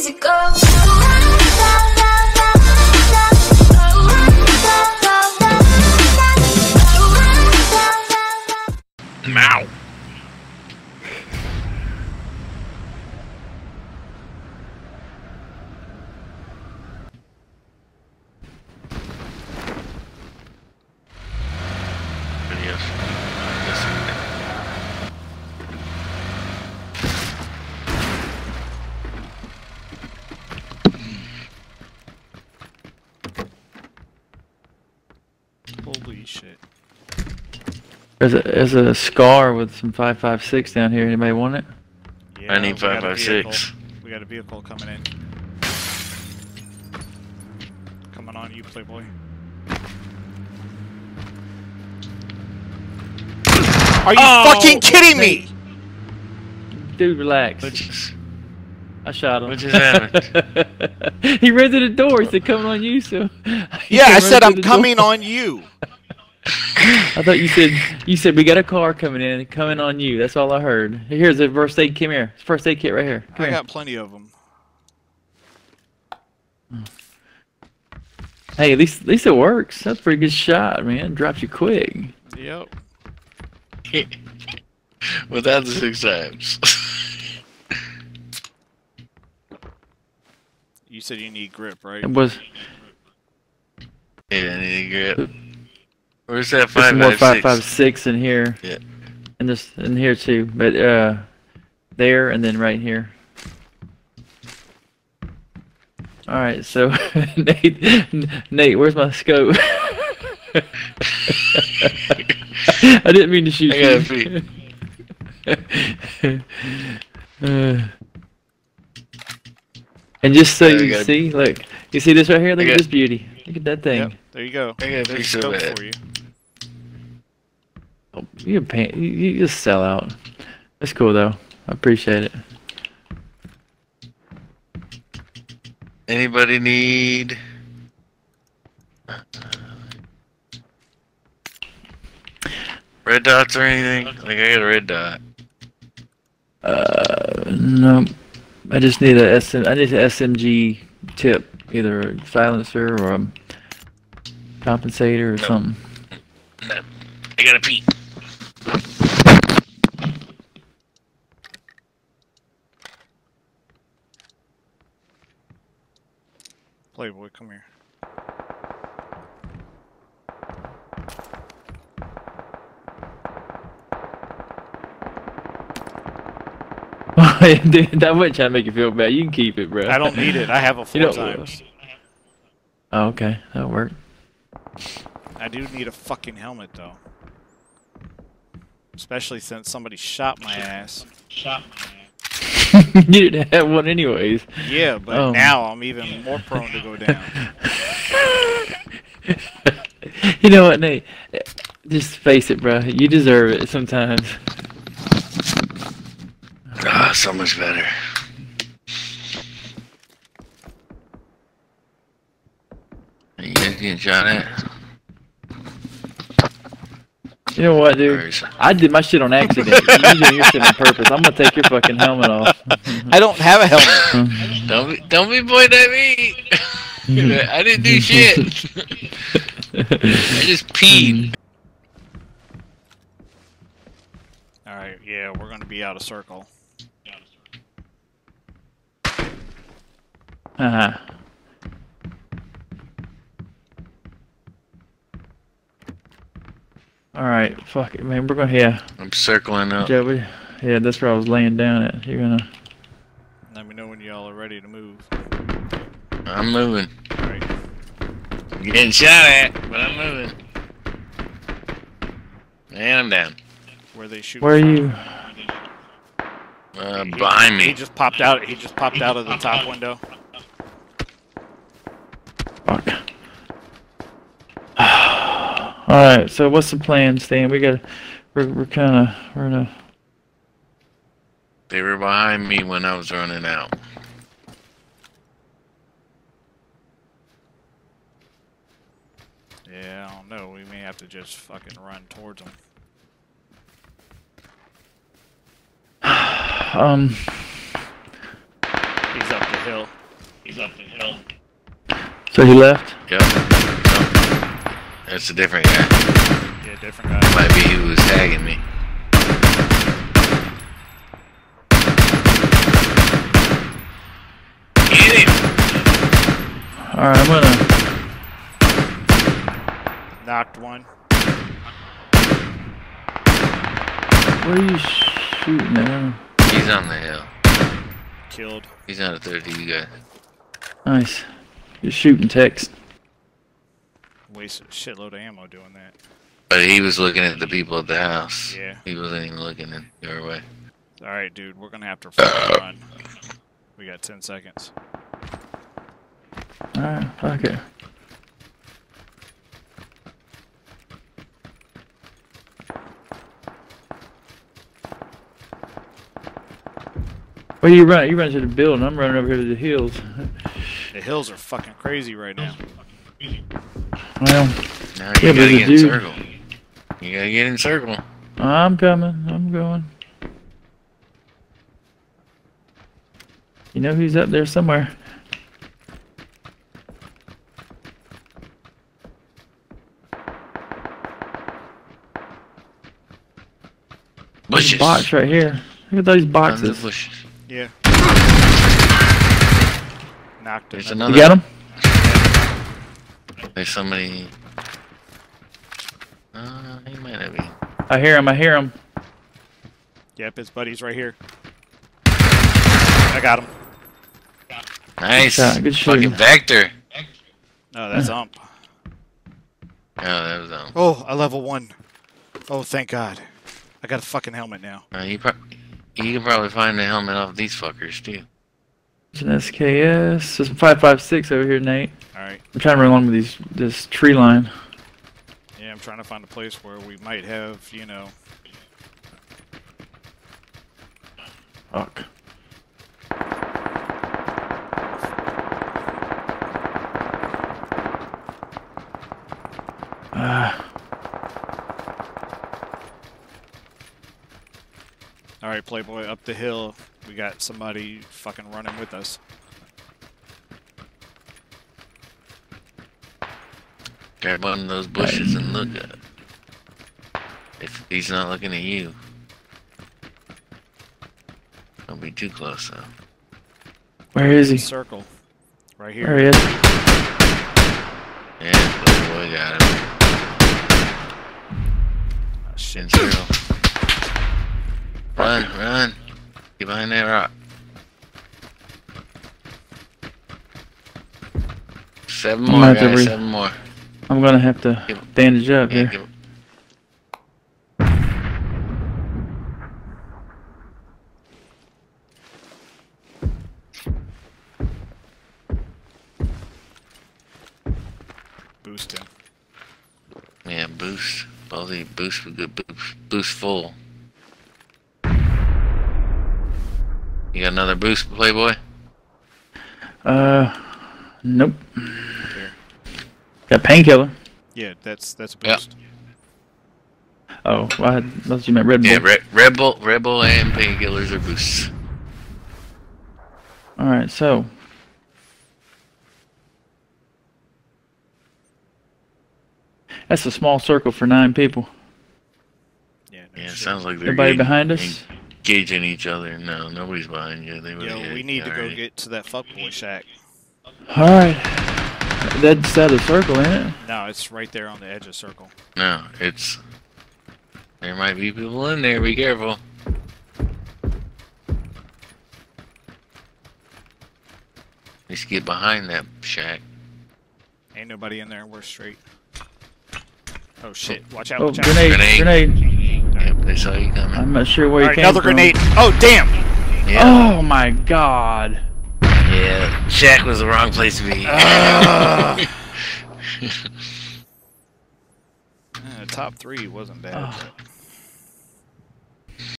easy go. Mow. Yes. Holy shit. There's a there's a scar with some five five six down here. Anybody want it? Yeah, I need we got a 556. vehicle. We got a vehicle coming in. Coming on you, Playboy. Are you Oh, fucking kidding me? Dude, relax. Just, I shot him. what just happened? he ran to the door. He said, "Coming on you." So. Yeah, I said I'm coming door. on you. I thought you said you said we got a car coming in, coming on you. That's all I heard. Here's a first aid. Come here. First aid kit right here. Come I here. got plenty of them. Hmm. Hey, at least at least it works. That's a pretty good shot, man. Drops you quick. Yep. Without the six times. You said you need grip, right? It was yeah, I need grip. Where's that there's five some more five five six? five six in here. Yeah. And this in here too, but uh, there and then right here. All right, so Nate, Nate, where's my scope? I didn't mean to shoot I got you. Uh, and just so Yeah, I you got- see, look, you see this right here? Look at this beauty. Look at that thing. Yep. There you go. I got a There's piece of scope it. Oh, you a pan, you, just sell out. That's cool though. I appreciate it. Anybody need? Red dots or anything? Like I got a red dot. Uh, no, I just need a SM, I need an SMG tip, either a silencer or a compensator or Nope. something. No. I got a pee. Playboy, come here. Dude, wasn't trying to make you feel bad. You can keep it, bro. I don't need it. I have a four times. Oh, okay, that'll work. I do need a fucking helmet though. Especially since somebody shot my ass. Shot my ass. you didn't have one anyways. Yeah, but Oh. now I'm even more prone to go down. you know what, Nate? Just face it, bro. You deserve it sometimes. Ah, so much better. You guys getting shot at? You know what, dude? I did my shit on accident. you doing your shit on purpose. I'm gonna take your fucking helmet off. I don't have a helmet. Don't be, don't be pointing at me. I didn't do shit. I just peed. Alright, yeah, we're gonna be out of circle. Uh-huh. All right, fuck it, man. We're gonna yeah, I'm circling up. Joe. we- Yeah, that's where I was laying down at. You're gonna. Let me know when y'all are ready to move. I'm moving. Alright. I'm getting shot at, but I'm moving. And I'm down. Where they shoot Where are you? Uh, He- behind He me. just popped out he just popped out of the top window. Fuck. All right. So what's the plan, Stan? We got. We're we're kind of we're in a. They were behind me when I was running out. Yeah, I don't know. We may have to just fucking run towards them. Um. He's up the hill. He's up the hill. So he left. Yep. Nope. That's a different guy. Yeah, different guy. Might be who was tagging me. Get him! All right, I'm gonna. Knocked one. Where are you shooting at? He's on the hill. Killed. He's not a third to you guys. Nice. You're shooting text. Wasted a shitload of ammo doing that. But he was looking at the people at the house. Yeah. He wasn't even looking in your way. Alright, dude, we're gonna have to fucking uh. run. We got 10 seconds. All right, fuck it. Where you run? You run to the building. I'm running over here to the hills. The hills are fucking crazy right now. Well, Now you but gotta get in dude- circle. You gotta get in circle. I'm coming. I'm going. You know who's up there somewhere? Bushes. box right here. Look at those Tons of boxes. bushes. Yeah. Knocked There's him. another. You got them? There's somebody. Uh, he might not be. I hear him. I hear him. Yep, his buddy's right here. I got him. Nice. shot, good Fucking. Vector. No, that's ump. Oh, that was um. Oh, I level one. Oh, thank God. I got a fucking helmet now. Uh, you, pro- you can probably find the helmet off these fuckers too. It's an SKS. There's a 556 over here, Nate. Alright. I'm trying to run along with these this tree line. Yeah, I'm trying to find a place where we might have, you know. Fuck. Ah, Alright, Playboy, up the hill. We got somebody fucking running with us. Grab one of those bushes and look at it. If he's not looking at you, don't be too close though. where is he? Circle. Right here. There he is. Yeah, good boy got him. Ah, shit. In circle. Run, run. Get behind that rock. Seven more, gonna have to guys. Seven more. I'm gonna have to bandage up here. Boost him. yeah, boost. Both of boost with good boost. Boost full. You got another boost, Playboy? Uh, nope. Here. Got painkiller. Yeah, that's that's a Yep. boost. Oh, well, I thought you meant Red Bull. Yeah, Red, Red Bull, Red Bull and painkillers are boosts. All right, so that's a small circle for nine people. Yeah, no Yeah, it sounds like they're Everybody behind us. engaging each other. No, nobody's behind you. They Yo, we got need to go get to that fuckboy shack. All right, that's out of circle, ain't it? No, it's right there on the edge of circle. No, it's. There might be people in there. Be careful. Let's get behind that shack. Ain't nobody in there. We're straight. Oh, oh. shit! Watch out! Oh, Watch out! grenade, Grenade. grenade! Yep, they saw you coming. I'm not sure where All you right, came another from. grenade! Oh damn! Yeah, Oh my god! Yeah. Shack was the wrong place to be. Uh, top three wasn't bad. Oh. but-